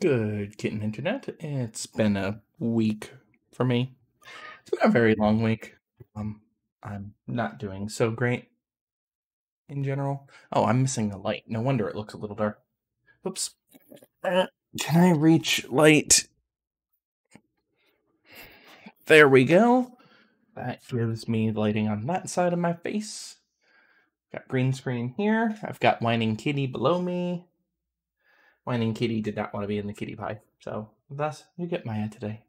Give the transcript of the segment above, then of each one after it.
Good kitten internet. It's been a week for me. It's been a very long week. Um, I'm not doing so great in general. Oh, I'm missing the light. No wonder it looks a little dark. Oops. Uh, Can I reach light? There we go. That gives me lighting on that side of my face. Got green screen here. I've got whining kitty below me. Whining kitty did not want to be in the kitty pie, so thus you get Maya today.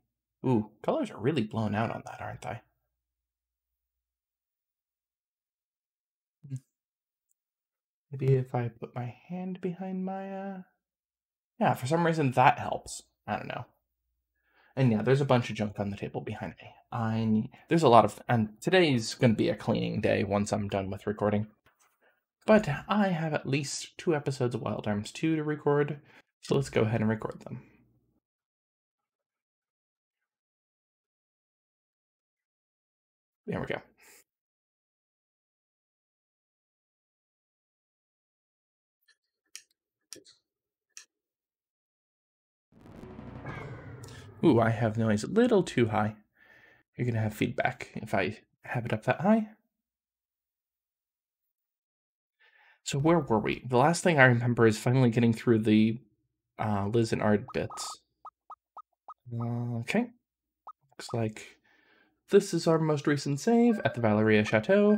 Ooh, colors are really blown out on that, aren't they? Hmm. Maybe if I put my hand behind Maya. Yeah, for some reason that helps. I don't know. And yeah, there's a bunch of junk on the table behind me. I need, there's a lot of and today's going to be a cleaning day once I'm done with recording. But I have at least two episodes of Wild Arms 2 to record, so let's go ahead and record them. There we go. Ooh, I have noise a little too high. You're going to have feedback if I have it up that high. So where were we? The last thing I remember is finally getting through the uh, Liz and Ard bits. Okay. Looks like this is our most recent save at the Valeria Chateau.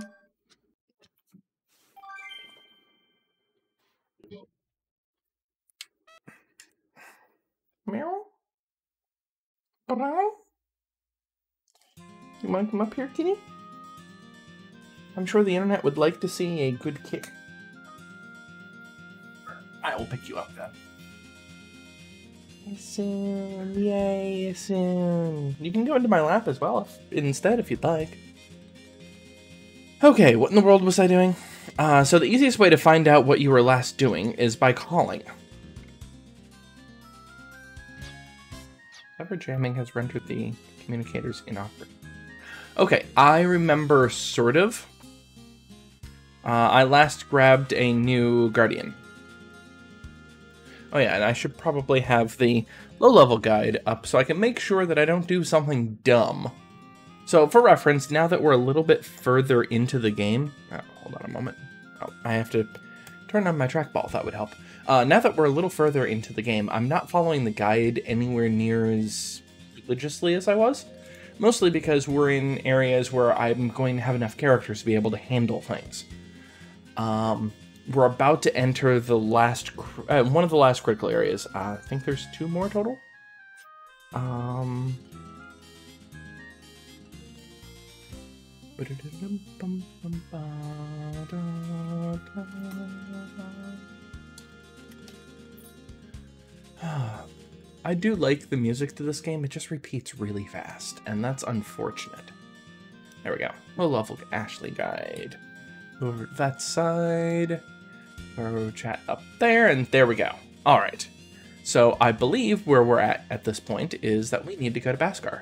Meow. Meow. You to come up here, kitty? I'm sure the internet would like to see a good kick. I will pick you up then. Soon, yay, soon. You can go into my lap as well if, instead if you'd like. Okay, what in the world was I doing? Uh, so the easiest way to find out what you were last doing is by calling. Ever jamming has rendered the communicators inoperable. Okay, I remember sort of. Uh, I last grabbed a new Guardian. Oh yeah, and I should probably have the low-level guide up so I can make sure that I don't do something dumb. So for reference, now that we're a little bit further into the game... Oh, hold on a moment. Oh, I have to turn on my trackball, that would help. Uh, now that we're a little further into the game, I'm not following the guide anywhere near as religiously as I was. Mostly because we're in areas where I'm going to have enough characters to be able to handle things. Um, we're about to enter the last, uh, one of the last critical areas. Uh, I think there's two more total. Um. I do like the music to this game, it just repeats really fast, and that's unfortunate. There we go. Low level Ashley guide. Over that side. Throw chat up there, and there we go. All right. So I believe where we're at at this point is that we need to go to Baskar.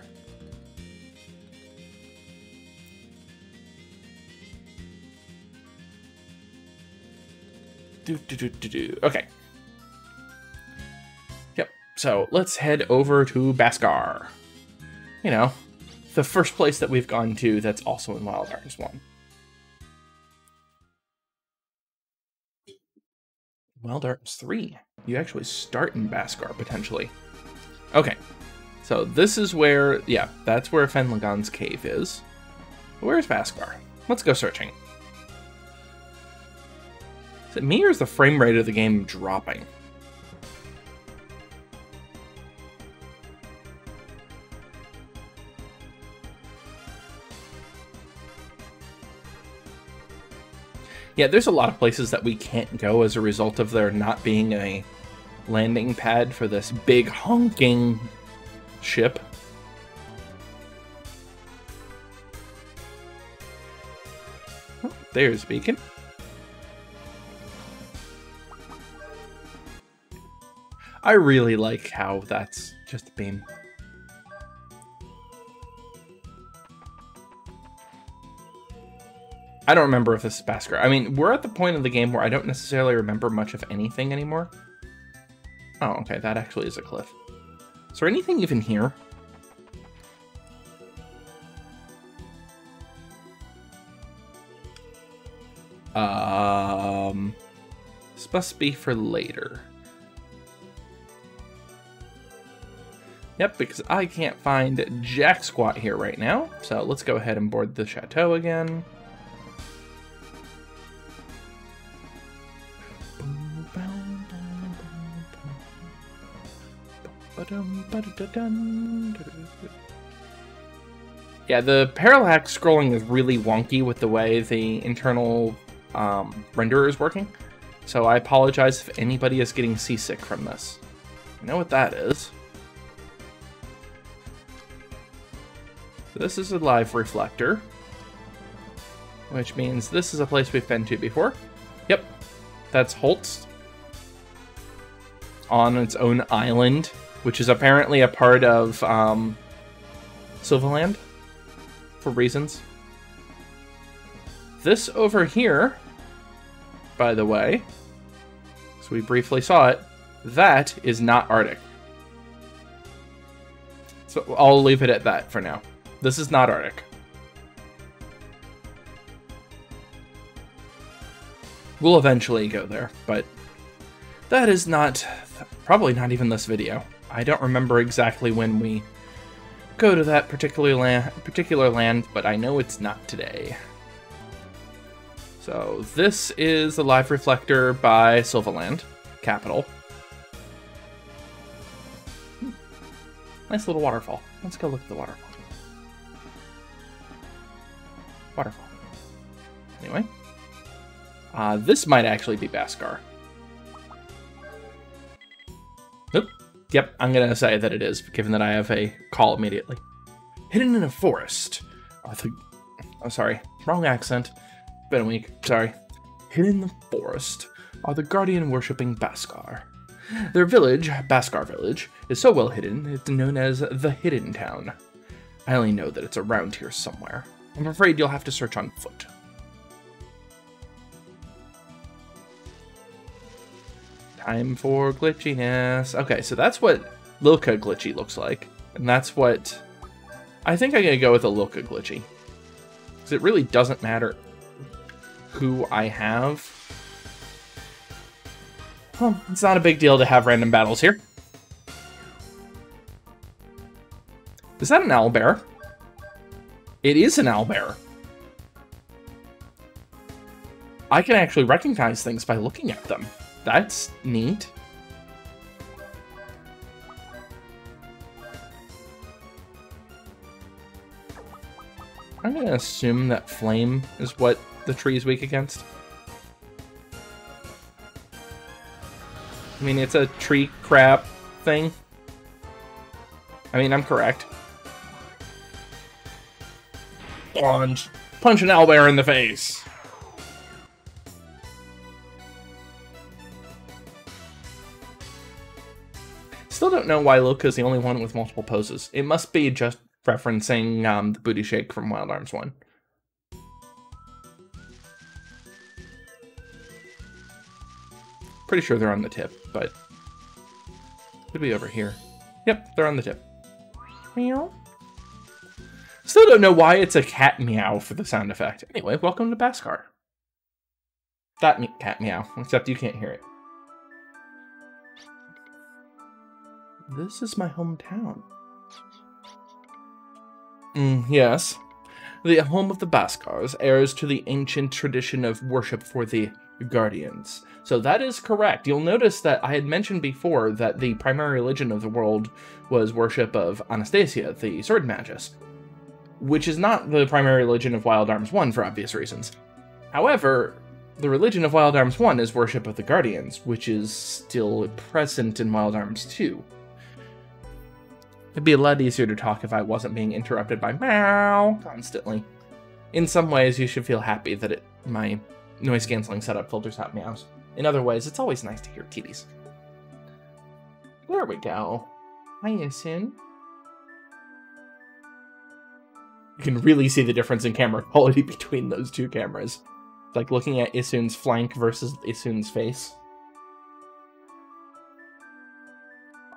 Do, do, do, do, do. Okay. Yep. So let's head over to Baskar. You know, the first place that we've gone to that's also in Wild Arms 1. Wild Arms 3. You actually start in Baskar, potentially. Okay. So this is where, yeah, that's where Fenlagon's cave is. Where's Baskar? Let's go searching. Is it me or is the frame rate of the game dropping? Yeah, there's a lot of places that we can't go as a result of there not being a landing pad for this big honking ship. Oh, there's Beacon. I really like how that's just a beam. I don't remember if this is Baskar. I mean, we're at the point of the game where I don't necessarily remember much of anything anymore. Oh, okay, that actually is a cliff. Is there anything even here? Um, this must be for later. Yep, because I can't find jack squat here right now. So let's go ahead and board the chateau again. Yeah, the parallax scrolling is really wonky with the way the internal um, renderer is working. So I apologize if anybody is getting seasick from this. I know what that is. This is a live reflector, which means this is a place we've been to before. Yep, that's Holtz on its own island, which is apparently a part of um, Sylvaland for reasons. This over here, by the way, so we briefly saw it, that is not Arctic. So I'll leave it at that for now. This is not Arctic. We'll eventually go there, but that is not, probably not even this video. I don't remember exactly when we go to that particular land, particular land, but I know it's not today. So this is the live reflector by Sylvaland, capital. Hmm. Nice little waterfall. Let's go look at the waterfall. Waterfall. Anyway. Uh, this might actually be Baskar. Yep, I'm gonna say that it is, given that I have a call immediately. Hidden in a forest. Oh, the... oh sorry. Wrong accent. Been a week. Sorry. Hidden in the forest are the guardian worshipping Baskar. Their village, Baskar Village, is so well hidden, it's known as the Hidden Town. I only know that it's around here somewhere. I'm afraid you'll have to search on foot. Time for glitchiness. Okay, so that's what Lilka glitchy looks like. And that's what... I think I'm going to go with a Lilka glitchy. Because it really doesn't matter who I have. Well, it's not a big deal to have random battles here. Is that an owlbear? It is an owlbear. I can actually recognize things by looking at them. That's neat. I'm gonna assume that flame is what the tree is weak against. I mean, it's a tree crap thing. I mean, I'm correct. Punch. Punch an owlbear in the face. Still don't know why Lilka is the only one with multiple poses. It must be just referencing um, the booty shake from Wild Arms 1. Pretty sure they're on the tip, but could be over here. Yep, they're on the tip. Meow. Still don't know why it's a cat meow for the sound effect. Anyway, welcome to Baskar. That me cat meow, except you can't hear it. This is my hometown. Mm, yes. The home of the Baskars heirs to the ancient tradition of worship for the Guardians. So that is correct. You'll notice that I had mentioned before that the primary religion of the world was worship of Anastasia, the sword magus, which is not the primary religion of Wild Arms 1 for obvious reasons. However, the religion of Wild Arms 1 is worship of the Guardians, which is still present in Wild Arms 2. It'd be a lot easier to talk if I wasn't being interrupted by meow constantly. In some ways, you should feel happy that it, my noise canceling setup filters out meows. In other ways, it's always nice to hear kitties. There we go. Hi, Isun. You can really see the difference in camera quality between those two cameras. Like looking at Isun's flank versus Isun's face.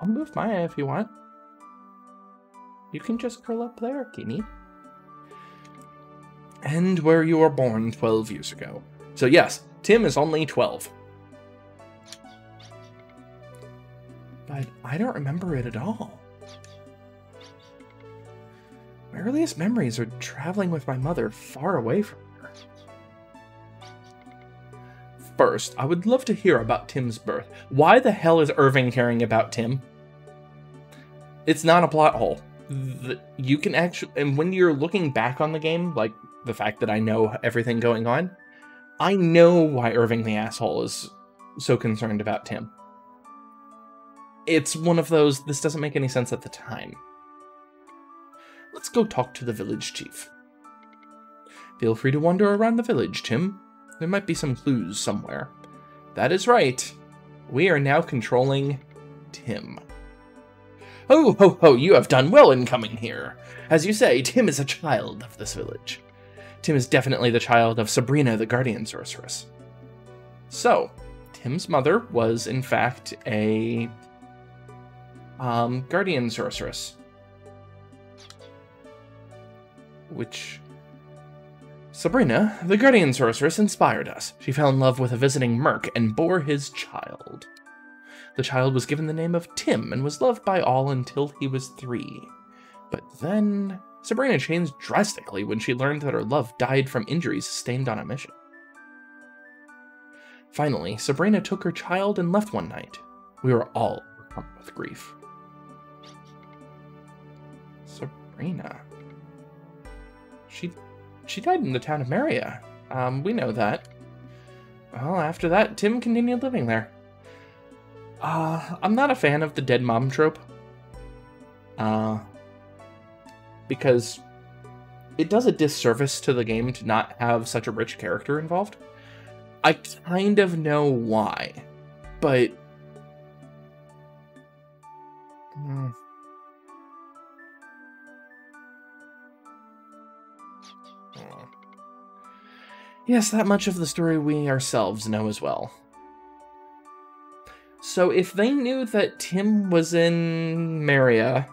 I'll move Maya if you want. You can just curl up there, Kini. And where you were born 12 years ago. So yes, Tim is only 12. But I don't remember it at all. My earliest memories are traveling with my mother far away from her. First, I would love to hear about Tim's birth. Why the hell is Irving caring about Tim? It's not a plot hole. You can actually, and when you're looking back on the game, like the fact that I know everything going on, I know why Irving the asshole is so concerned about Tim. It's one of those, this doesn't make any sense at the time. Let's go talk to the village chief. Feel free to wander around the village, Tim. There might be some clues somewhere. That is right. We are now controlling Tim. Ho, ho, ho, you have done well in coming here. As you say, Tim is a child of this village. Tim is definitely the child of Sabrina, the guardian sorceress. So, Tim's mother was, in fact, a um, guardian sorceress. Which Sabrina, the guardian sorceress, inspired us. She fell in love with a visiting merc and bore his child. The child was given the name of Tim and was loved by all until he was three. But then, Sabrina changed drastically when she learned that her love died from injuries sustained on a mission. Finally, Sabrina took her child and left one night. We were all overcome with grief. Sabrina. She she died in the town of Maria. Um, we know that. Well, after that, Tim continued living there. Uh, I'm not a fan of the dead mom trope. Uh, because it does a disservice to the game to not have such a rich character involved. I kind of know why, but... Hmm. Yes, that much of the story we ourselves know as well. So if they knew that Tim was in Maria,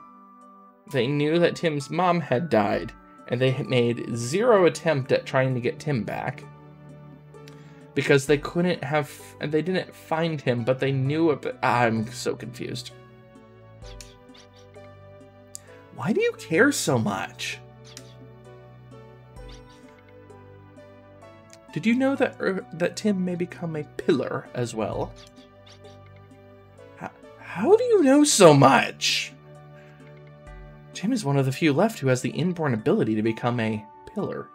they knew that Tim's mom had died, and they made zero attempt at trying to get Tim back. Because they couldn't have, and they didn't find him, but they knew it. I'm so confused. Why do you care so much? Did you know that er, that Tim may become a pillar as well? How, do you know so much? Tim is one of the few left who has the inborn ability to become a pillar.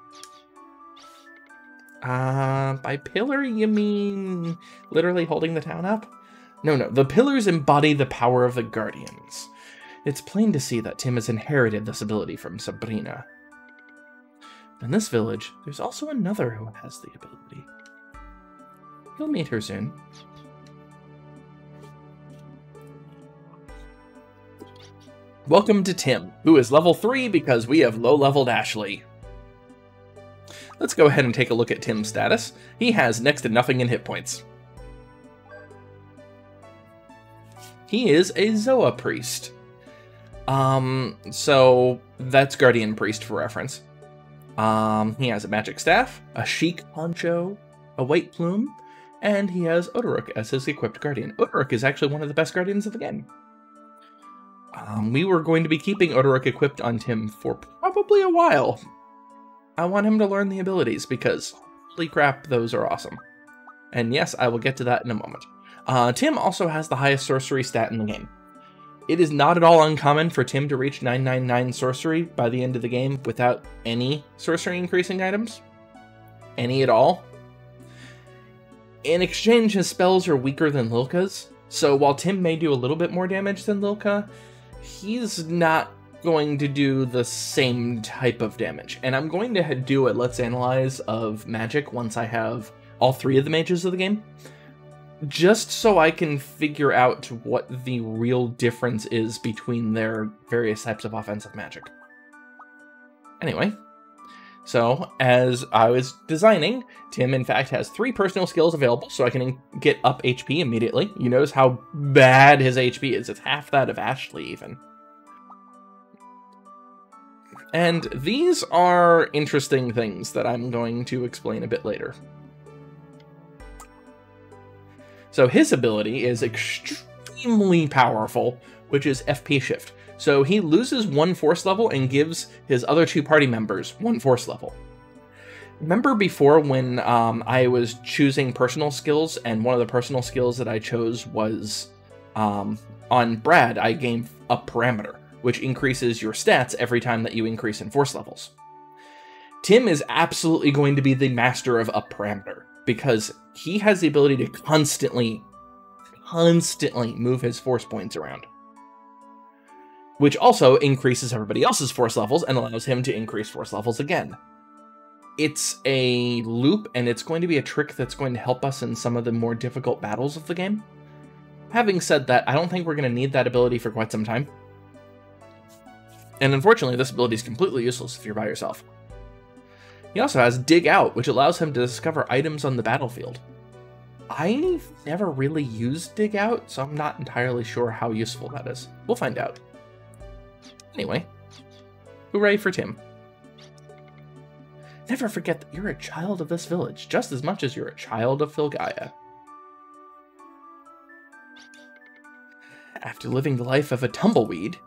Uh, by pillar, you mean literally holding the town up? No, no, the pillars embody the power of the Guardians. It's plain to see that Tim has inherited this ability from Sabrina. In this village, there's also another who has the ability. You'll meet her soon. Welcome to Tim, who is level 3 because we have low-leveled Ashley. Let's go ahead and take a look at Tim's status. He has next to nothing in hit points. He is a Zoa priest. Um, so that's Guardian Priest for reference. Um, he has a magic staff, a chic poncho, a white plume, and he has Odoryuk as his equipped guardian. Odoryuk is actually one of the best guardians of the game. Um, we were going to be keeping Odoryuk equipped on Tim for probably a while. I want him to learn the abilities because, holy crap, those are awesome. And yes, I will get to that in a moment. Uh, Tim also has the highest sorcery stat in the game. It is not at all uncommon for Tim to reach 999 sorcery by the end of the game without any sorcery increasing items. Any at all. In exchange, his spells are weaker than Lilka's, so while Tim may do a little bit more damage than Lilka, he's not going to do the same type of damage. And I'm going to do a Let's Analyze of Magic once I have all three of the mages of the game just so I can figure out what the real difference is between their various types of offensive magic. Anyway, So, as I was designing, Tim in fact has three personal skills available, so I can get up HP immediately. You notice how bad his HP is. It's half that of Ashley, even. And these are interesting things that I'm going to explain a bit later. So his ability is extremely powerful, which is FP shift. So he loses one force level and gives his other two party members one force level. Remember before when um, I was choosing personal skills, and one of the personal skills that I chose was um, on Brad, I gained a parameter, which increases your stats every time that you increase in force levels. Tim is absolutely going to be the master of a parameter because he has the ability to constantly, constantly move his force points around which also increases everybody else's force levels and allows him to increase force levels again. It's a loop, and it's going to be a trick that's going to help us in some of the more difficult battles of the game. Having said that, I don't think we're going to need that ability for quite some time. And unfortunately, this ability is completely useless if you're by yourself. He also has Dig Out, which allows him to discover items on the battlefield. I've never really used Dig Out, so I'm not entirely sure how useful that is. We'll find out. Anyway, hooray for Tim. Never forget that you're a child of this village, just as much as you're a child of Filgaia. After living the life of a tumbleweed,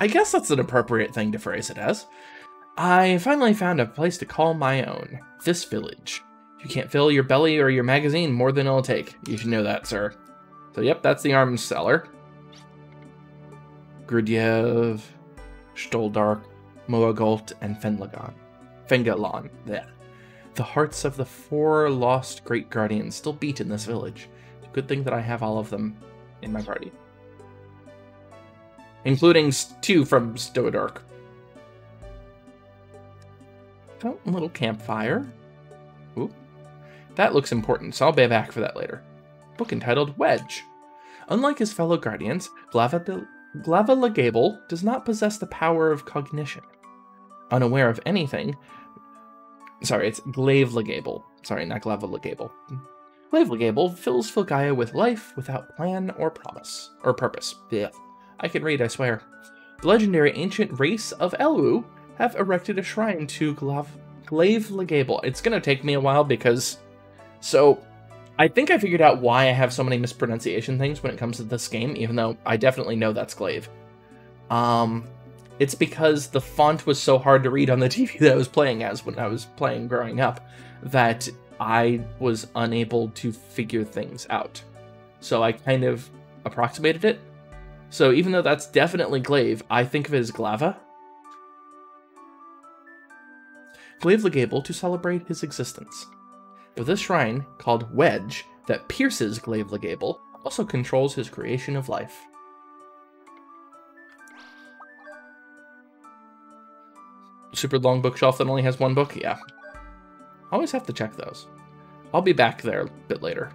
I guess that's an appropriate thing to phrase it as. I finally found a place to call my own. This village. You can't fill your belly or your magazine more than it'll take. You should know that, sir. So yep, that's the arms seller. Grudiev, Stoldark, Moor Gault, and Fenlagon. Fengalon. There. The hearts of the four lost great guardians still beat in this village. Good thing that I have all of them in my party. Including two from Stoldark. Oh, little campfire. Ooh. That looks important, so I'll be back for that later. Book entitled Wedge. Unlike his fellow guardians, Glava Glava Le Gable does not possess the power of cognition. Unaware of anything, sorry, it's Glaive Le Gable. Sorry, not Glava Le Gable. Glaive Le Gable fills Filgaia with life without plan or promise or purpose. Yeah, I can read, I swear. The legendary ancient race of Elu have erected a shrine to Glav Glaive Le Gable. It's gonna take me a while because, so I think I figured out why I have so many mispronunciation things when it comes to this game, even though I definitely know that's Glaive. Um, it's because the font was so hard to read on the TV that I was playing as when I was playing growing up that I was unable to figure things out. So I kind of approximated it. So even though that's definitely Glaive, I think of it as Glava. Glaive Le Gable to celebrate his existence. But this shrine, called Wedge, that pierces Glaive Le Gable, also controls his creation of life. Super long bookshelf that only has one book? Yeah. Always have to check those. I'll be back there a bit later.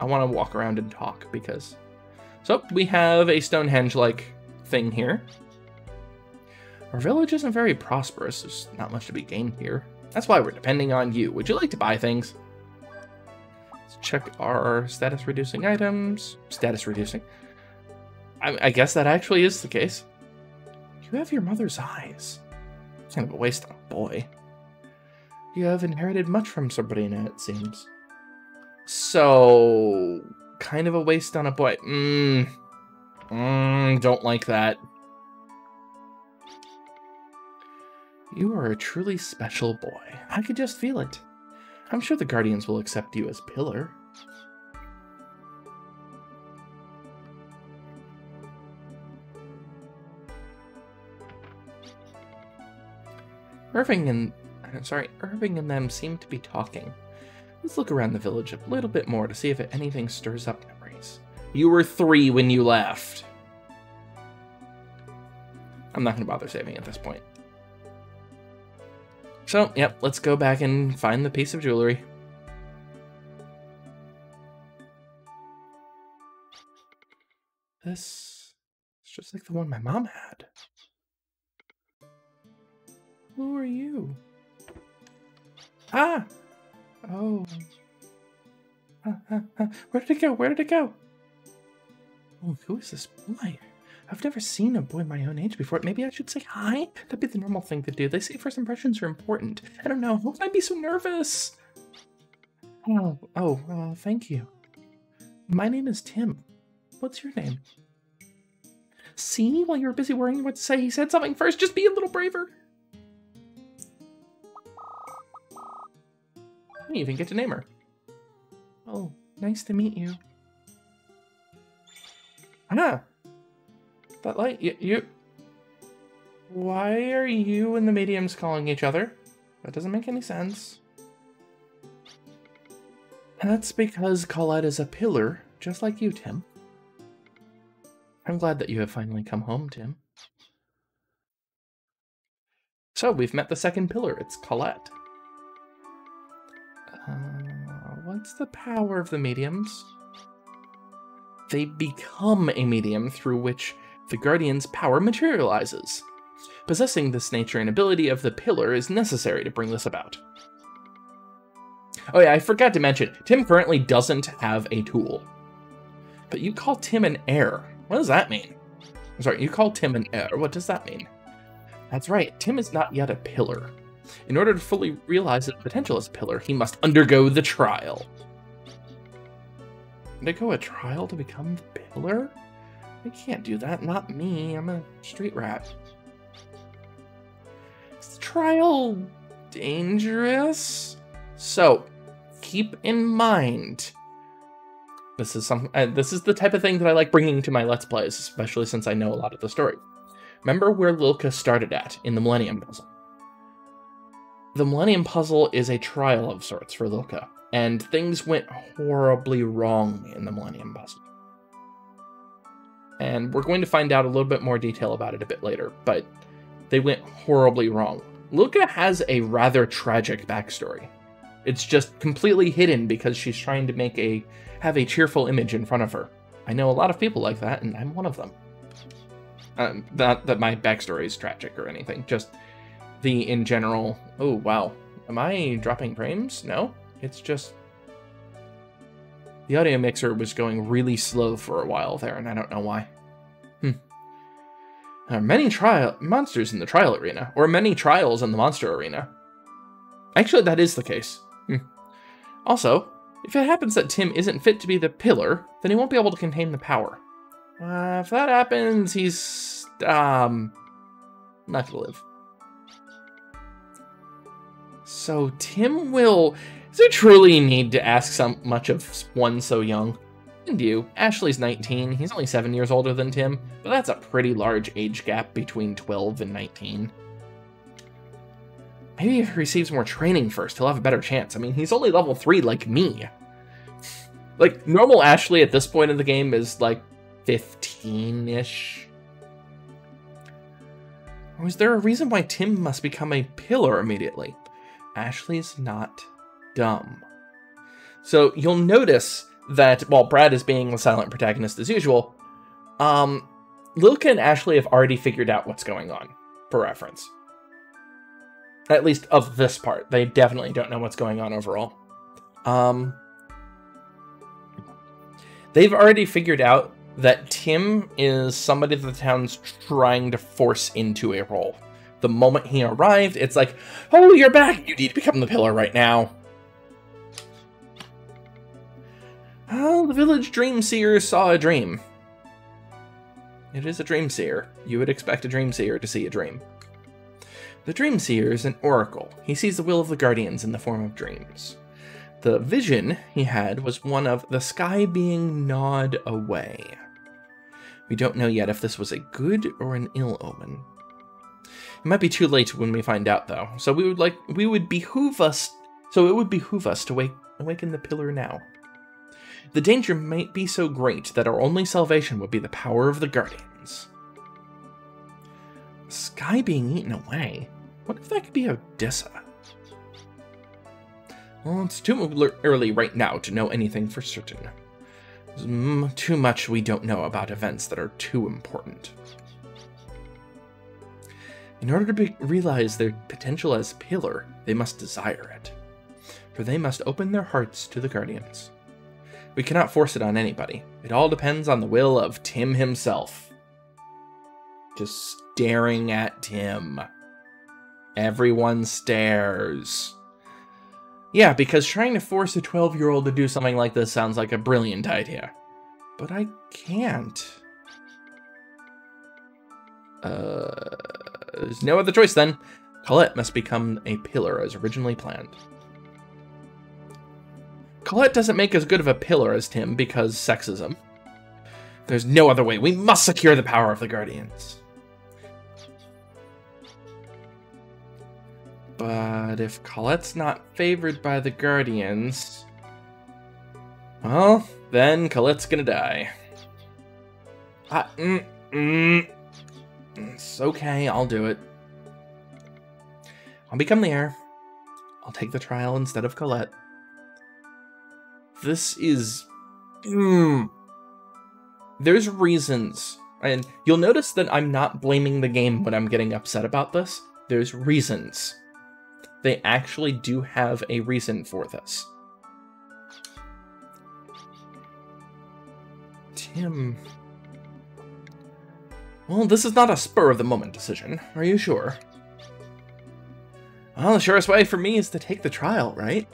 I want to walk around and talk because... So, we have a Stonehenge-like thing here. Our village isn't very prosperous. There's not much to be gained here. That's why we're depending on you. Would you like to buy things? Let's check our status reducing items. Status reducing. I, I guess that actually is the case. You have your mother's eyes. Kind of a waste on a boy. You have inherited much from Sabrina, it seems. So, kind of a waste on a boy. Mmm. Mmm, don't like that. You are a truly special boy. I could just feel it. I'm sure the Guardians will accept you as Pillar. Irving and I'm sorry, Irving and them seem to be talking. Let's look around the village a little bit more to see if anything stirs up memories. You were three when you left. I'm not going to bother saving at this point. So, yep, let's go back and find the piece of jewelry. This is just like the one my mom had. Who are you? Ah! Oh. Ah, ah, ah. Where did it go? Where did it go? Oh, who is this boy? I've never seen a boy my own age before. Maybe I should say hi? That'd be the normal thing to do. They say first impressions are important. I don't know. Why would I be so nervous? Oh, oh, uh, thank you. My name is Tim. What's your name? See, while you were busy worrying what to say, he said something first. Just be a little braver. I didn't even get to name her. Oh, nice to meet you. Ah, that light, you, you... Why are you and the mediums calling each other? That doesn't make any sense. That's because Colette is a pillar, just like you, Tim. I'm glad that you have finally come home, Tim. So, we've met the second pillar. It's Colette. Uh, what's the power of the mediums? They become a medium through which the Guardian's power materializes. Possessing this nature and ability of the pillar is necessary to bring this about. Oh yeah, I forgot to mention, Tim currently doesn't have a tool. But you call Tim an heir. What does that mean? I'm sorry, you call Tim an heir. What does that mean? That's right, Tim is not yet a pillar. In order to fully realize his potential as a pillar, he must undergo the trial. Undergo a trial to become the pillar? I can't do that, not me. I'm a street rat. Is the trial dangerous? So, keep in mind this is some. Uh, this is the type of thing that I like bringing to my Let's Plays, especially since I know a lot of the story. Remember where Lilka started at in the Millennium Puzzle. The Millennium Puzzle is a trial of sorts for Lilka, and things went horribly wrong in the Millennium Puzzle. And we're going to find out a little bit more detail about it a bit later, but they went horribly wrong. Lilka has a rather tragic backstory. It's just completely hidden because she's trying to make a have a cheerful image in front of her. I know a lot of people like that, and I'm one of them. Um, not that my backstory is tragic or anything, just the in general. Oh, wow. Am I dropping frames? No, it's just. The audio mixer was going really slow for a while there, and I don't know why. Hmm. There are many trial monsters in the trial arena, or many trials in the monster arena. Actually, that is the case. Hmm. Also, if it happens that Tim isn't fit to be the pillar, then he won't be able to contain the power. Uh, if that happens, he's, um, not gonna live. So Tim will... Is there truly need to ask so much of one so young? And you, Ashley's 19, he's only 7 years older than Tim, but that's a pretty large age gap between 12 and 19. Maybe if he receives more training first, he'll have a better chance. I mean, he's only level 3 like me. Like, normal Ashley at this point in the game is like 15-ish. Or is there a reason why Tim must become a pillar immediately? Ashley's not dumb. So you'll notice that while Brad is being the silent protagonist as usual, um, Lilka and Ashley have already figured out what's going on, for reference. At least of this part. They definitely don't know what's going on overall. Um, they've already figured out that Tim is somebody the town's trying to force into a role. The moment he arrived, it's like, oh, you're back. You need to become the pillar right now. Well, the village dream seer saw a dream. It is a dream seer. You would expect a dream seer to see a dream. The Dream Seer is an oracle. He sees the will of the guardians in the form of dreams. The vision he had was one of the sky being gnawed away. We don't know yet if this was a good or an ill omen. It might be too late when we find out, though. So we would like we would behoove us. So it would behoove us to wake, awaken the pillar now. The danger might be so great that our only salvation would be the power of the guardians. Sky being eaten away. What if that could be Odessa? Well, it's too early right now to know anything for certain. There's too much we don't know about events that are too important. In order to be, realize their potential as Pillar, they must desire it. For they must open their hearts to the Guardians. We cannot force it on anybody. It all depends on the will of Tim himself. Just staring at Tim. Everyone stares. Yeah, because trying to force a 12 year old to do something like this sounds like a brilliant idea. But I can't. Uh, there's no other choice then. Colette must become a pillar as originally planned. Colette doesn't make as good of a pillar as Tim because sexism. There's no other way. We must secure the power of the Guardians. But if Colette's not favored by the Guardians, well, then Colette's gonna die. Ah, mm, mm. It's okay, I'll do it. I'll become the heir. I'll take the trial instead of Colette. This is... Mm, there's reasons. And you'll notice that I'm not blaming the game when I'm getting upset about this. There's reasons. They actually do have a reason for this. Tim... Well, this is not a spur-of-the-moment decision. Are you sure? Well, the surest way for me is to take the trial, right?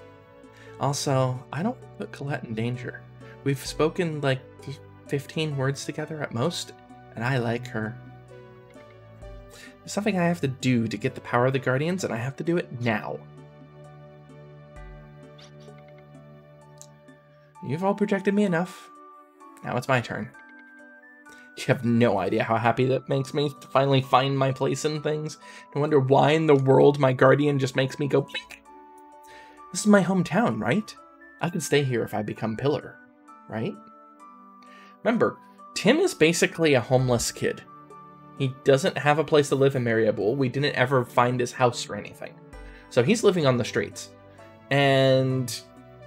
Also, I don't put Colette in danger. We've spoken like 15 words together at most, and I like her. There's something I have to do to get the power of the Guardians, and I have to do it now. You've all projected me enough. Now it's my turn. You have no idea how happy that makes me to finally find my place in things. No wonder why in the world my guardian just makes me go Blink. This is my hometown, right? I could stay here if I become Pillar, right? Remember, Tim is basically a homeless kid. He doesn't have a place to live in Mariabul. We didn't ever find his house or anything. So he's living on the streets. And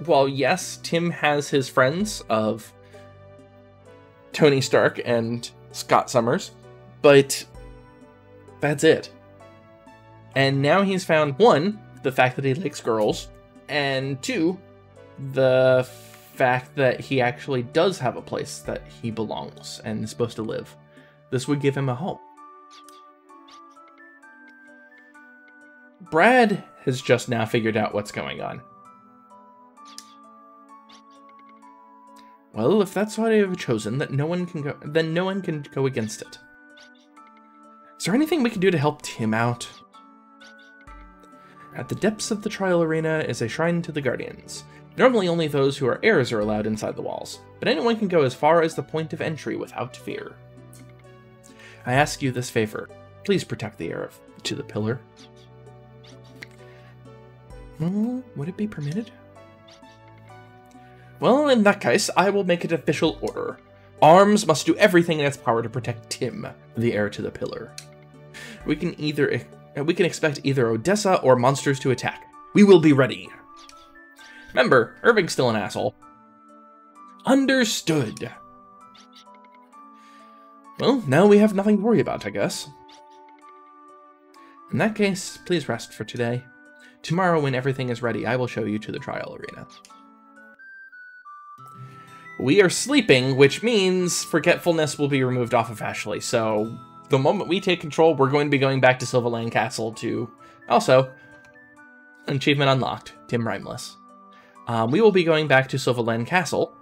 while yes, Tim has his friends of Tony Stark and Scott Summers, but that's it. And now he's found one, the fact that he likes girls, and two, the fact that he actually does have a place that he belongs and is supposed to live. This would give him a home. Brad has just now figured out what's going on. Well, if that's what I have chosen, that no one can go, then no one can go against it. Is there anything we can do to help Tim out? At the depths of the trial arena is a shrine to the Guardians. Normally only those who are heirs are allowed inside the walls, but anyone can go as far as the point of entry without fear. I ask you this favor. Please protect the heir to the pillar. Hmm, would it be permitted? Well, in that case, I will make it official order. Arms must do everything in its power to protect Tim, the heir to the pillar. We can either we can expect either Odessa or monsters to attack. We will be ready. Remember, Irving's still an asshole. Understood. Well, now we have nothing to worry about, I guess. In that case, please rest for today. Tomorrow, when everything is ready, I will show you to the trial arena. We are sleeping, which means forgetfulness will be removed off of Ashley. So the moment we take control, we're going to be going back to Sylvaland Castle to also achievement unlocked, Tim Rhymeless. Um, we will be going back to Sylvaland Castle.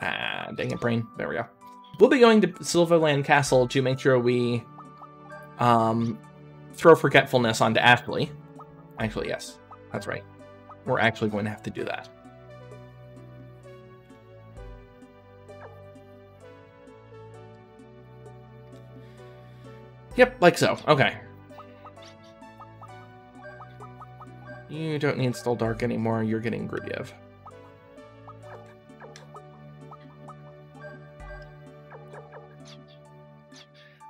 Ah, dang it, brain. There we go. We'll be going to Sylvaland Castle to make sure we um, throw forgetfulness onto Ashley. Actually, yes, that's right. We're actually going to have to do that. Yep, like so. Okay. You don't need Stoldark anymore. You're getting Grudiev.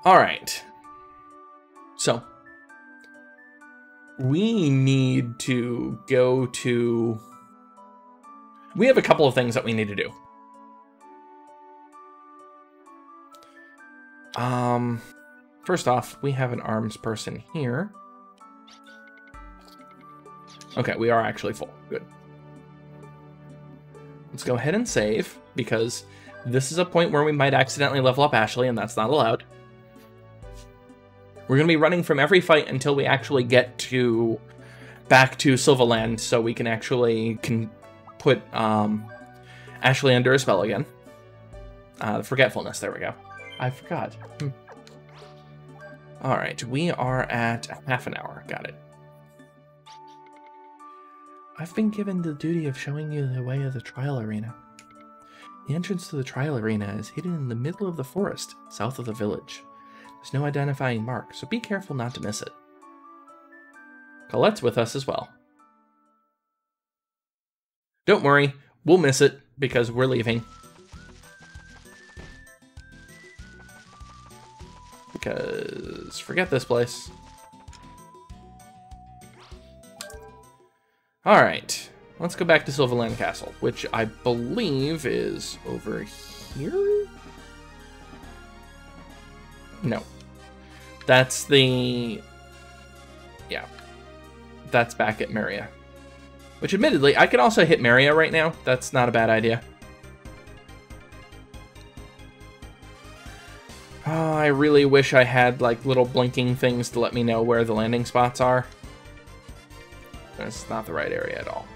Alright. So. We need to go to... We have a couple of things that we need to do. Um first off, we have an arms person here. Okay, we are actually full. Good. Let's go ahead and save, because this is a point where we might accidentally level up Ashley, and that's not allowed. We're going to be running from every fight until we actually get to back to Sylvaland, so we can actually can put um, Ashley under a spell again. Uh, forgetfulness, there we go. I forgot. Hmm. All right, we are at half an hour. Got it. I've been given the duty of showing you the way of the trial arena. The entrance to the trial arena is hidden in the middle of the forest, south of the village. There's no identifying mark, so be careful not to miss it. Colette's with us as well. Don't worry, we'll miss it because we're leaving. Because forget this place. Alright, let's go back to Sylvaland Castle, which I believe is over here? No. That's the... Yeah. That's back at Maria. Which, admittedly, I can also hit Maria right now. That's not a bad idea. Really wish I had, like, little blinking things to let me know where the landing spots are. That's not the right area at all.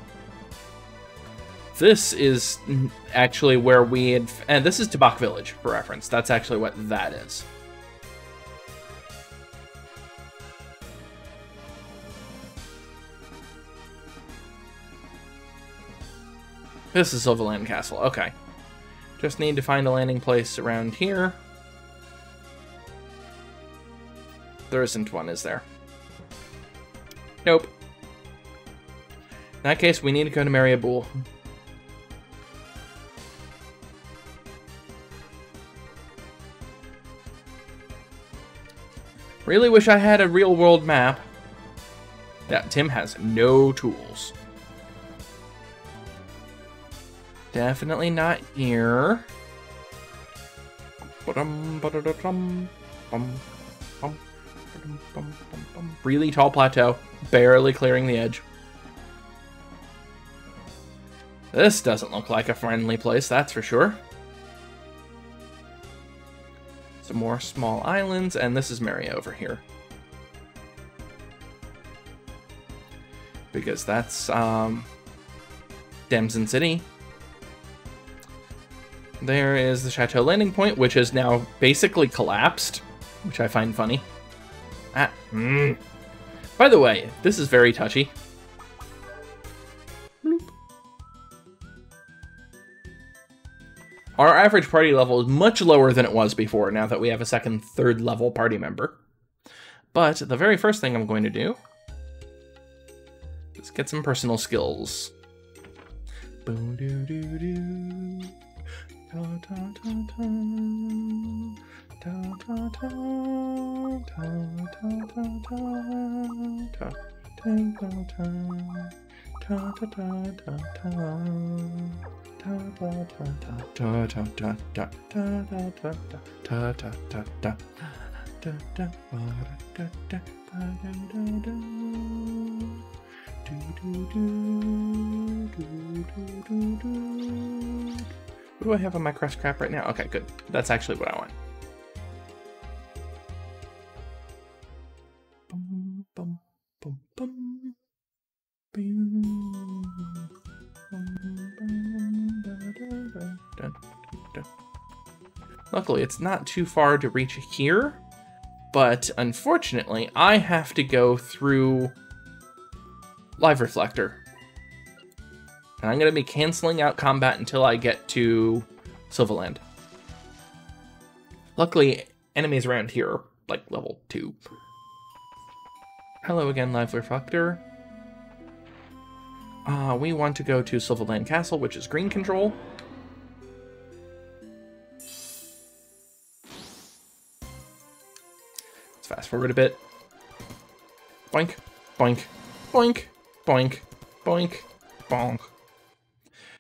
This is actually where we had... And this is Tabak Village, for reference. That's actually what that is. This is Sylvaland Castle. Okay. Just need to find a landing place around here. There isn't one, is there? Nope. In that case, we need to go to Mariabool. Really wish I had a real-world map. Yeah, Tim has no tools. Definitely not here. Really tall plateau, barely clearing the edge. This doesn't look like a friendly place, that's for sure. Some more small islands, and this is Mary over here. Because that's, um, City. There is the Chateau landing point, which is now basically collapsed, which I find funny. Ah, mm. By the way, this is very touchy. Our average party level is much lower than it was before now that we have a second, third level party member. But the very first thing I'm going to do is get some personal skills. Boom, doo, doo, doo. Ta ta ta What do I have on my crest graph right now? Okay, good. That's actually what I want. Luckily, it's not too far to reach here, but unfortunately, I have to go through Live Reflector. And I'm going to be canceling out combat until I get to Sylvaland. Luckily, enemies around here are like level 2. Hello again, Live Reflector. Uh, we want to go to Sylvaland Castle, which is green control. Let's fast forward a bit. Boink, boink, boink, boink, boink, bonk.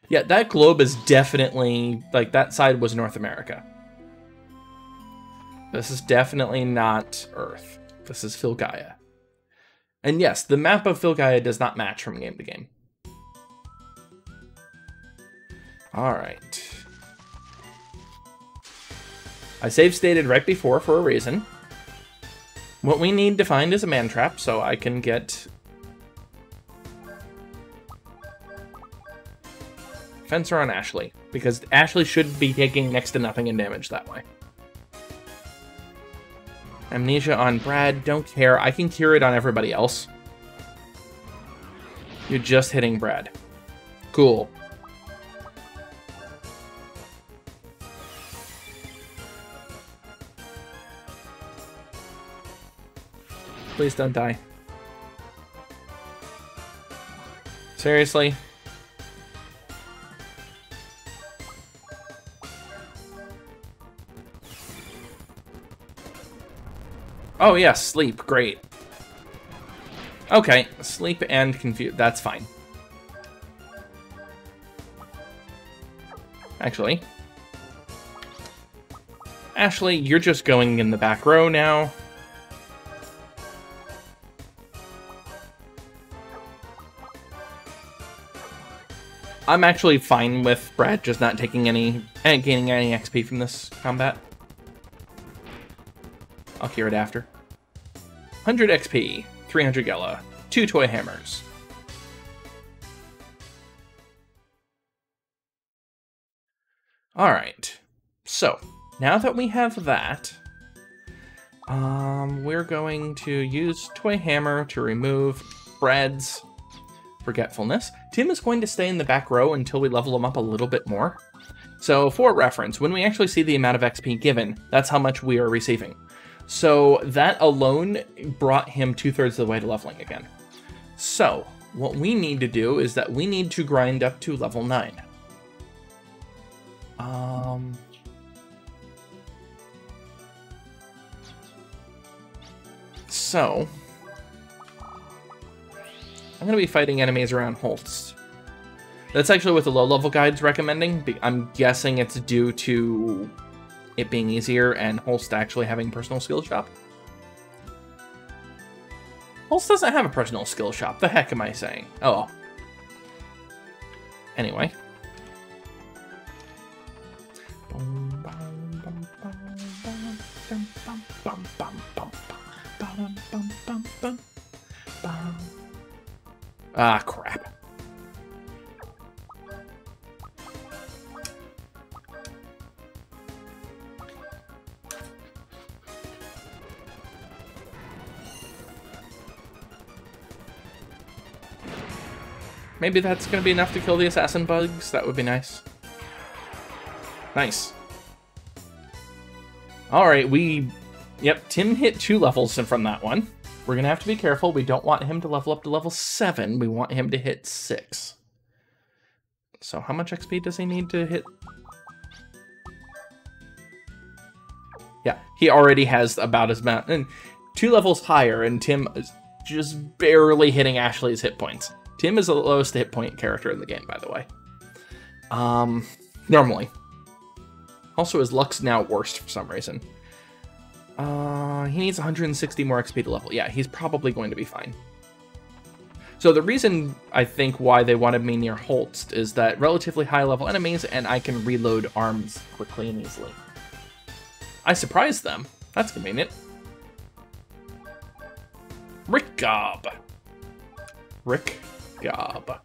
Yeah, that globe is definitely, like, that side was North America. This is definitely not Earth. This is Filgaia. And yes, the map of Filgaia does not match from game to game. Alright. I save stated right before for a reason. What we need to find is a man trap so I can get Fencer on Ashley, because Ashley should be taking next to nothing in damage that way. Amnesia on Brad, don't care. I can cure it on everybody else. You're just hitting Brad. Cool. Please don't die. Seriously? Oh, yeah, sleep. Great. Okay, sleep and confuse. That's fine. Actually. Ashley, you're just going in the back row now. I'm actually fine with Brad just not taking any and gaining any XP from this combat. I'll cure it after. 100 XP, 300 Gela, 2 toy hammers. Alright, so now that we have that, um, we're going to use Toy Hammer to remove Brad's Forgetfulness. Tim is going to stay in the back row until we level him up a little bit more. So for reference, when we actually see the amount of XP given, that's how much we are receiving. So that alone brought him two-thirds of the way to leveling again. So what we need to do is that we need to grind up to level 9. Um... So... I'm going to be fighting enemies around Holst. That's actually what the low-level guide's recommending. I'm guessing it's due to it being easier and Holst actually having personal skill shop. Holst doesn't have a personal skill shop. The heck am I saying? Oh. Anyway. Ah, crap. Maybe that's going to be enough to kill the assassin bugs. That would be nice. Nice. Alright, we... Yep, Tim hit two levels from that one. We're going to have to be careful. We don't want him to level up to level 7. We want him to hit 6. So how much XP does he need to hit? Yeah, he already has about as much... And two levels higher, and Tim is just barely hitting Ashley's hit points. Tim is the lowest hit point character in the game, by the way. Um, normally. Also, his luck's now worst for some reason. Uh, he needs 160 more XP to level. Yeah, he's probably going to be fine. So the reason I think why they wanted me near Holst is that relatively high level enemies and I can reload arms quickly and easily. I surprised them. That's convenient. Rick Gob. Rick Gob.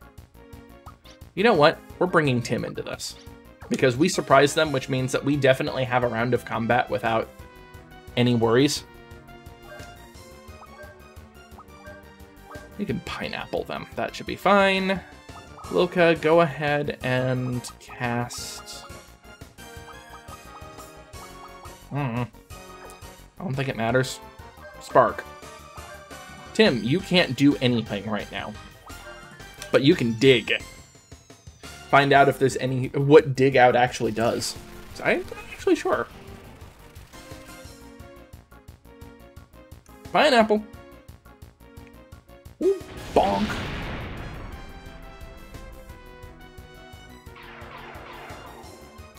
You know what? We're bringing Tim into this. Because we surprised them, which means that we definitely have a round of combat without any worries. You can pineapple them. That should be fine. Lilka, go ahead and cast... Hmm. I don't think it matters. Spark. Tim, you can't do anything right now. But you can dig. Find out if there's any... what dig out actually does. I'm not actually sure. Pineapple. Ooh, bonk.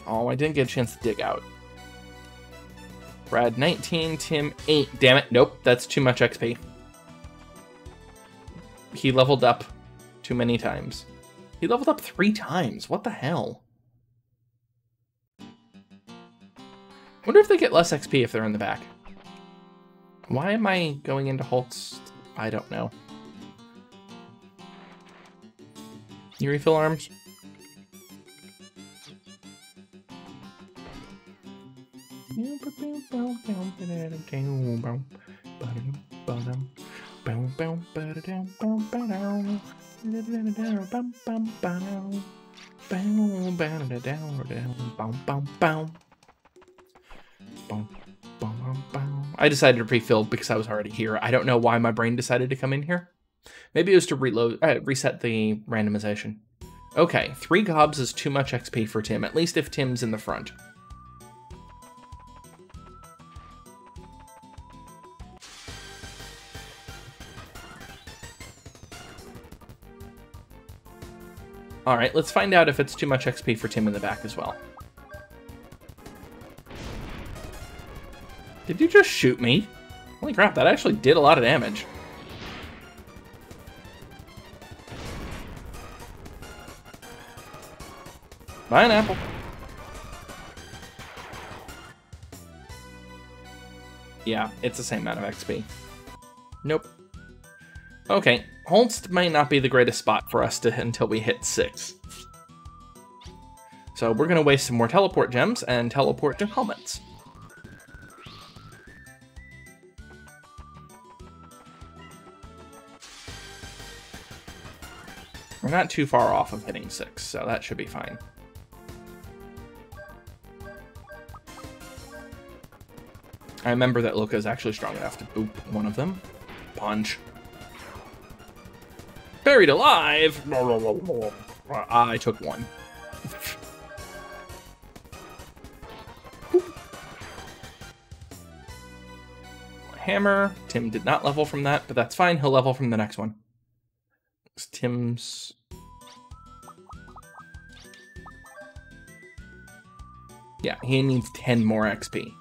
Oh, I didn't get a chance to dig out. Brad 19, Tim 8. Damn it, nope, that's too much XP. He leveled up too many times. He leveled up three times. What the hell? wonder if they get less XP if they're in the back. Why am I going into Holtz? I don't know. You refill arms? I decided to pre-fill because I was already here. I don't know why my brain decided to come in here. Maybe it was to reload, uh, reset the randomization. Okay, three gobs is too much XP for Tim, at least if Tim's in the front. Alright, let's find out if it's too much XP for Tim in the back as well. Did you just shoot me? Holy crap, that actually did a lot of damage. Buy an apple. Yeah, it's the same amount of XP. Nope. Okay, Holst might not be the greatest spot for us to until we hit 6. So we're going to waste some more teleport gems and teleport to helmets. We're not too far off of hitting 6, so that should be fine. I remember that Lilka is actually strong enough to boop one of them. Punch. Buried alive! I took one. Hammer. Tim did not level from that, but that's fine. He'll level from the next one. Tim's... Yeah, he needs 10 more XP.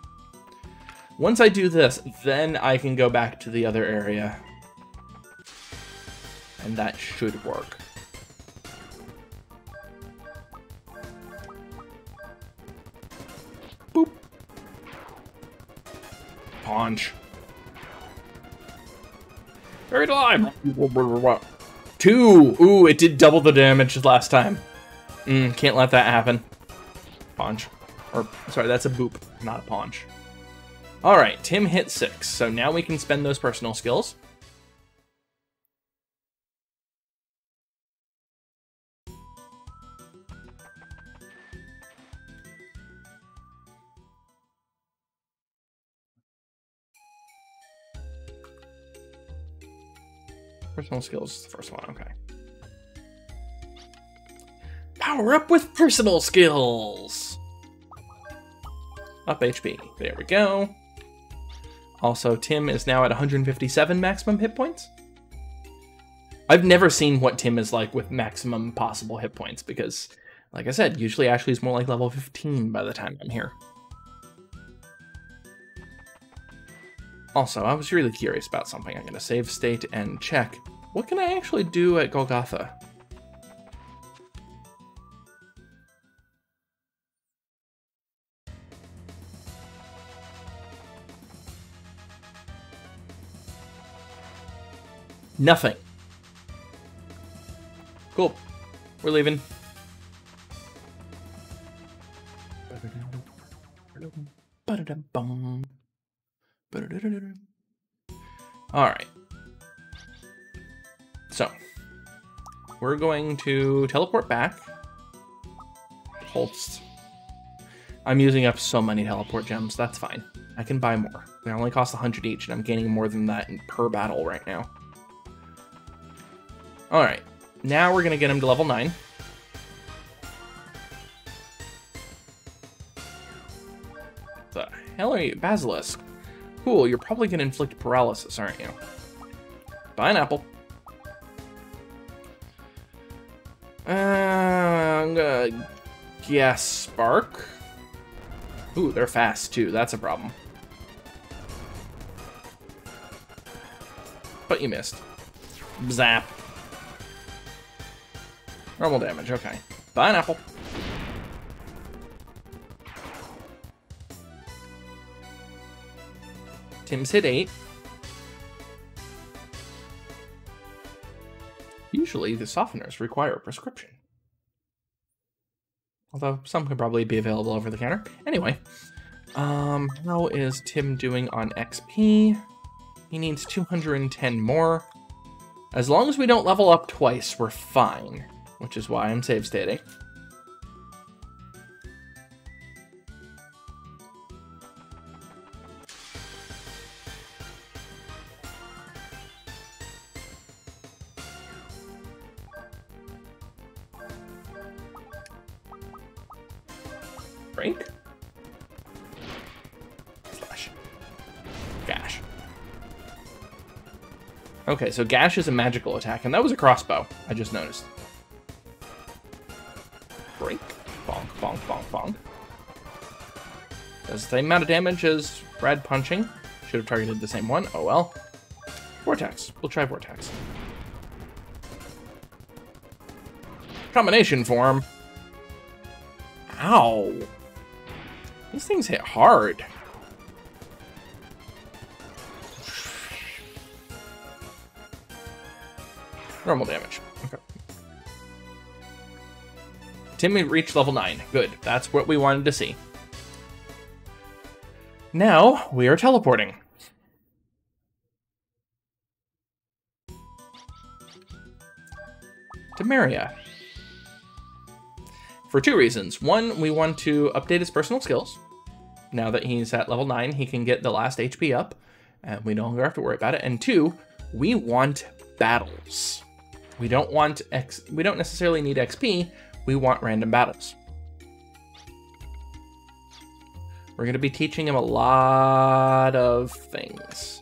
Once I do this, then I can go back to the other area. And that should work. Boop. Punch. Buried alive! Two! Ooh, it did double the damage last time. Mm, can't let that happen. Punch. Or, sorry, that's a boop, not a punch. Alright, Tim hit six, so now we can spend those personal skills. Personal skills is the first one, okay. Power up with personal skills! Up HP. There we go. Also, Tim is now at 157 maximum hit points. I've never seen what Tim is like with maximum possible hit points because, like I said, usually Ashley's more like level 15 by the time I'm here. Also, I was really curious about something. I'm going to save state and check. What can I actually do at Golgotha? Nothing. Cool. We're leaving. Alright. So, we're going to teleport back. Holst. I'm using up so many teleport gems, that's fine. I can buy more. They only cost 100 each, and I'm gaining more than that per battle right now. Alright. Now we're going to get him to level 9. The hell are you? Basilisk. Cool, you're probably going to inflict paralysis, aren't you? Pineapple. an apple. Uh, I'm going to guess Spark. Ooh, they're fast, too. That's a problem. But you missed. Zap. Normal damage, okay. Pineapple. Tim's hit 8. Usually, the softeners require a prescription. Although some could probably be available over the counter. Anyway, um, how is Tim doing on XP? He needs 210 more. As long as we don't level up twice, we're fine, which is why I'm save stating. Slash. Gash. Okay, so Gash is a magical attack, and that was a crossbow, I just noticed. Does the same amount of damage as Brad punching. Should have targeted the same one. Oh well. Vortex. We'll try Vortex. Combination form. Ow. These things hit hard. Normal damage. Okay. Timmy reached level 9. Good. That's what we wanted to see. Now, we are teleporting. To Maria. For two reasons. One, we want to update his personal skills. Now that he's at level 9, he can get the last HP up, and we no longer have to worry about it. And two, we want battles. We don't want X we don't necessarily need XP, we want random battles. We're going to be teaching him a lot of things.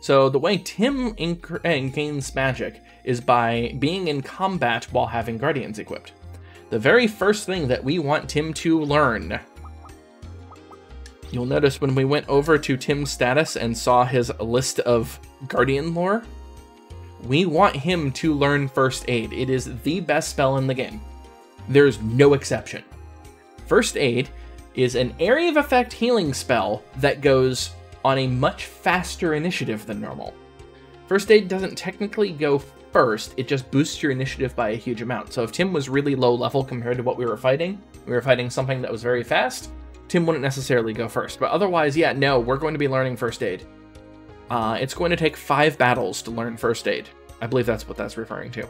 So the way Tim uh, gains magic is by being in combat while having Guardians equipped. The very first thing that we want Tim to learn. You'll notice when we went over to Tim's status and saw his list of Guardian lore, we want him to learn First Aid. It is the best spell in the game. There's no exception. First Aid is an area of effect healing spell that goes on a much faster initiative than normal. First Aid doesn't technically go first, it just boosts your initiative by a huge amount. So if Tim was really low level compared to what we were fighting, we were fighting something that was very fast, Tim wouldn't necessarily go first. But otherwise, yeah, no, we're going to be learning First Aid. Uh, it's going to take five battles to learn First Aid. I believe that's what that's referring to.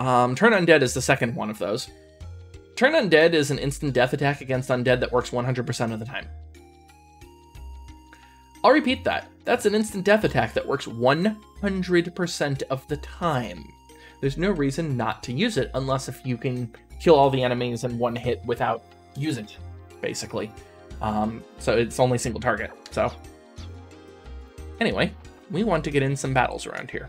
Um, Turn Undead is the second one of those. Turn Undead is an instant death attack against undead that works 100% of the time. I'll repeat that. That's an instant death attack that works 100% of the time. There's no reason not to use it unless if you can kill all the enemies in one hit without using it, basically. Um, so it's only single target. So anyway, we want to get in some battles around here.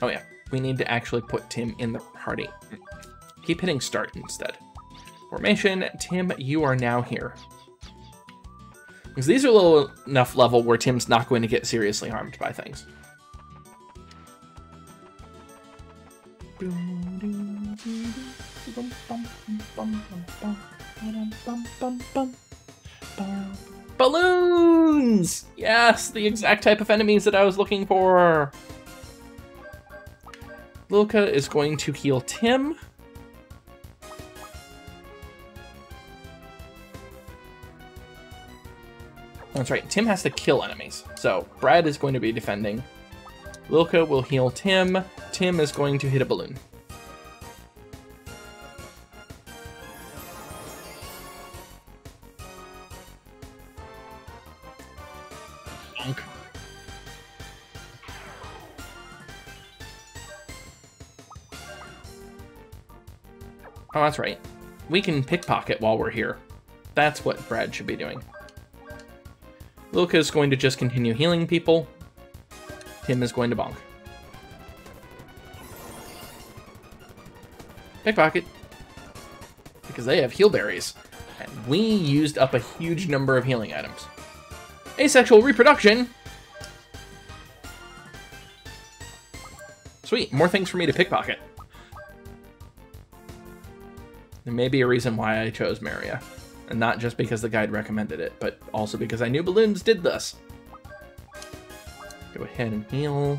Oh yeah, we need to actually put Tim in the party. Keep hitting start instead. Formation, Tim, you are now here. Because these are low enough level where Tim's not going to get seriously harmed by things. Balloons! Yes, the exact type of enemies that I was looking for. Lilka is going to heal Tim. That's right, Tim has to kill enemies. So Brad is going to be defending. Lilka will heal Tim. Tim is going to hit a balloon. That's right. We can pickpocket while we're here. That's what Brad should be doing. Lilka is going to just continue healing people. Tim is going to bonk. Pickpocket. because they have heal berries. And we used up a huge number of healing items. Asexual reproduction! Sweet, more things for me to pickpocket. There may be a reason why I chose Maria. And not just because the guide recommended it, but also because I knew balloons did this. Go ahead and heal.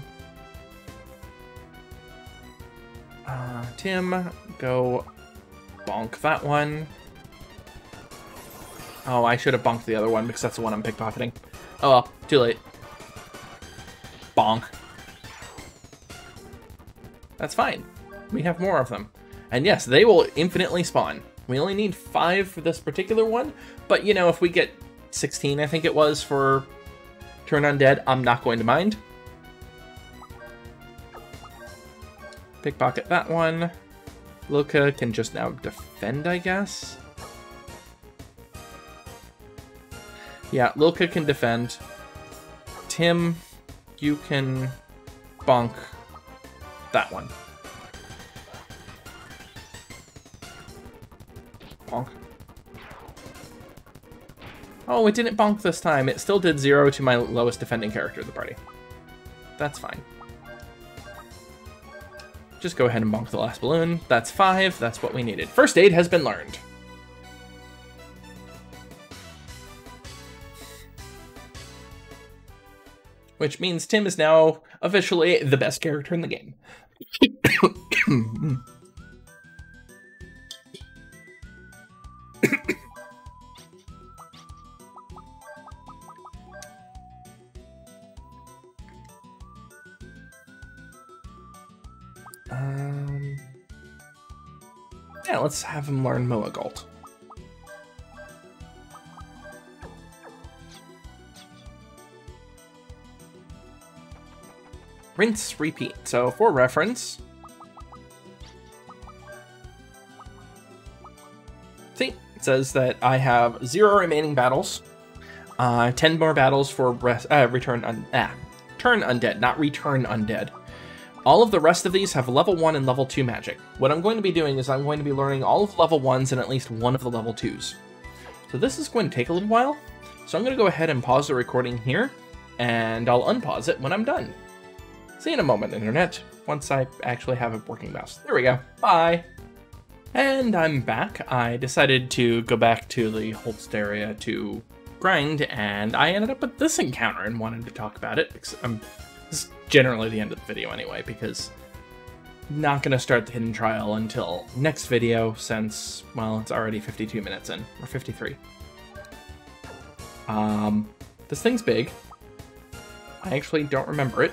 Uh, Tim, go bonk that one. Oh, I should have bonked the other one because that's the one I'm pickpocketing. Oh well, too late. Bonk. That's fine. We have more of them. And yes, they will infinitely spawn. We only need five for this particular one, but you know, if we get 16, I think it was, for Turn Undead, I'm not going to mind. Pickpocket that one. Lilka can just now defend, I guess. Yeah, Lilka can defend. Tim, you can bonk that one. Bonk. Oh, it didn't bonk this time. It still did zero to my lowest defending character of the party. That's fine. Just go ahead and bonk the last balloon. That's five. That's what we needed. First aid has been learned. Which means Tim is now officially the best character in the game. Hmm. Let's have him learn Moor Gault. Rinse, repeat. So for reference, see, it says that I have zero remaining battles, uh, 10 more battles for uh, return un ah, turn undead, not return undead. All of the rest of these have level 1 and level 2 magic. What I'm going to be doing is I'm going to be learning all of level 1s and at least one of the level 2s. So this is going to take a little while, so I'm going to go ahead and pause the recording here, and I'll unpause it when I'm done. See you in a moment, Internet, once I actually have a working mouse. There we go. Bye! And I'm back. I decided to go back to the Holst area to grind, and I ended up with this encounter and wanted to talk about it. I'm, generally the end of the video anyway, because not going to start the hidden trial until next video, since, well, it's already 52 minutes in, or 53. Um, this thing's big. I actually don't remember it.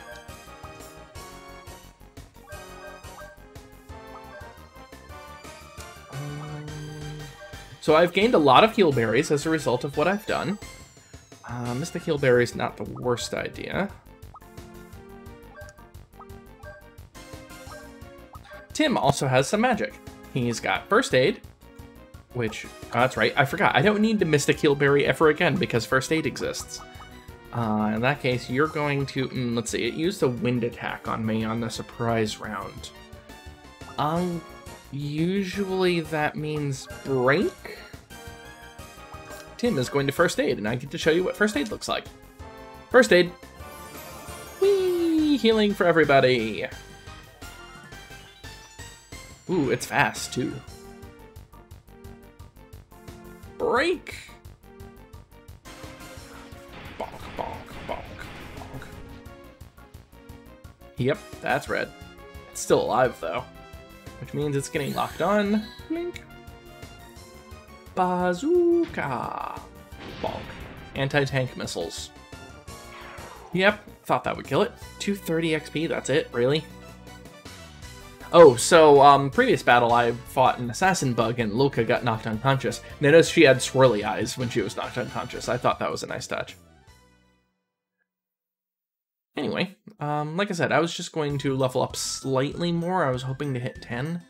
So I've gained a lot of heal berries as a result of what I've done. Uh, Mystic heal berry is not the worst idea. Tim also has some magic. He's got first aid, which, oh, that's right, I forgot. I don't need to Mystic Heal Berry ever again because first aid exists. Uh, in that case, you're going to, mm, let's see, it used a wind attack on me on the surprise round. Um, Usually that means break? Tim is going to first aid, and I get to show you what first aid looks like. First aid. Whee! Healing for everybody. Ooh, it's fast, too. Break! Bonk, bonk, bonk, bonk. Yep, that's red. It's still alive, though which means it's getting locked on. Blink. Bazooka. Bonk. Anti-tank missiles. Yep, thought that would kill it. 230 XP, that's it, really? Oh, so, um, previous battle I fought an assassin bug and Lilka got knocked unconscious. Notice she had swirly eyes when she was knocked unconscious. I thought that was a nice touch. Anyway, um, like I said, I was just going to level up slightly more. I was hoping to hit 10.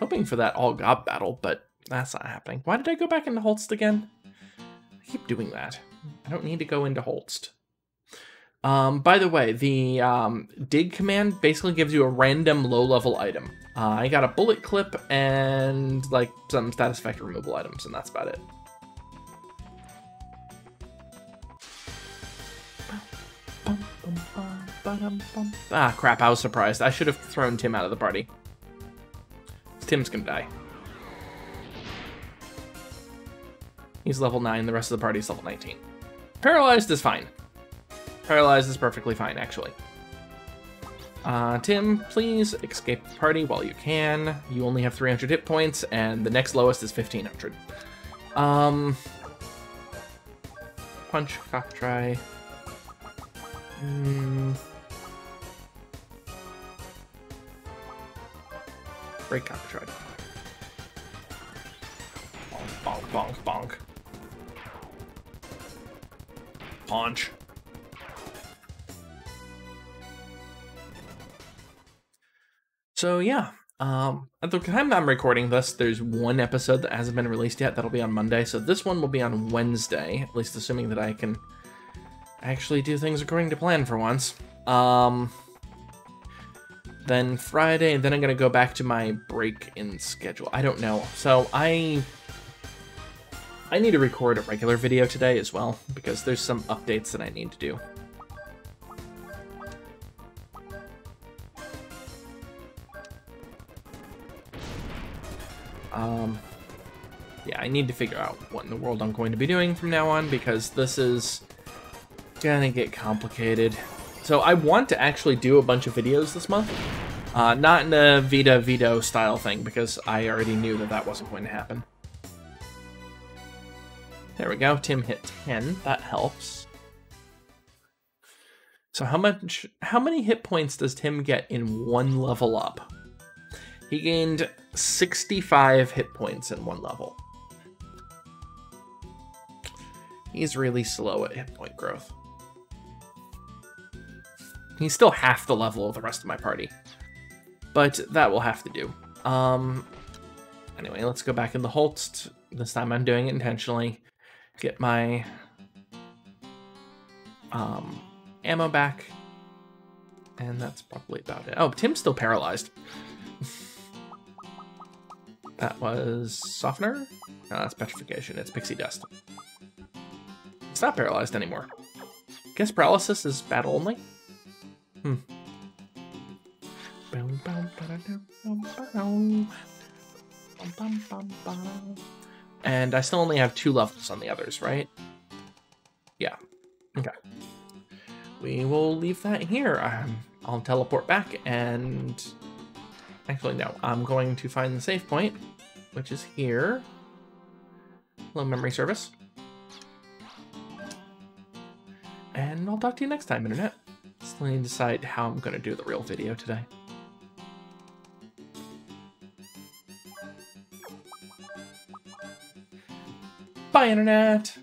Hoping for that all gob battle, but that's not happening. Why did I go back into Holst again? I keep doing that. I don't need to go into Holst. Um, by the way, the um, dig command basically gives you a random low-level item. Uh, I got a bullet clip and like some status effect removal items, and that's about it. Ah, crap, I was surprised. I should have thrown Tim out of the party. Tim's gonna die. He's level 9, the rest of the party's level 19. Paralyzed is fine. Paralyzed is perfectly fine, actually. Uh, Tim, please escape the party while you can. You only have 300 hit points, and the next lowest is 1500. Um, punch, cock try. Mm. Break cock try. Bonk, bonk, bonk, bonk. Punch. So yeah, um, at the time that I'm recording this, there's one episode that hasn't been released yet. That'll be on Monday. So this one will be on Wednesday, at least assuming that I can actually do things according to plan for once. Um, then Friday, and then I'm gonna go back to my break-in schedule. I don't know. So I I need to record a regular video today as well because there's some updates that I need to do. Um, yeah, I need to figure out what in the world I'm going to be doing from now on because this is gonna get complicated. So I want to actually do a bunch of videos this month. Uh, not in a Vita Vito style thing because I already knew that that wasn't going to happen. There we go. Tim hit 10. That helps. So how much how many hit points does Tim get in one level up? He gained 65 hit points in one level. He's really slow at hit point growth. He's still half the level of the rest of my party. But that will have to do. Um, anyway, let's go back in the Holst. This time I'm doing it intentionally. Get my um, ammo back. And that's probably about it. Oh, Tim's still paralyzed. That was Softener? No, that's Petrification. It's Pixie Dust. It's not paralyzed anymore. Guess Paralysis is battle only? Hmm. And I still only have two levels on the others, right? Yeah. Okay. We will leave that here. Um, I'll teleport back and Actually, no. I'm going to find the save point, which is here. Hello, memory service. And I'll talk to you next time, Internet. Still need to decide how I'm going to do the real video today. Bye, Internet!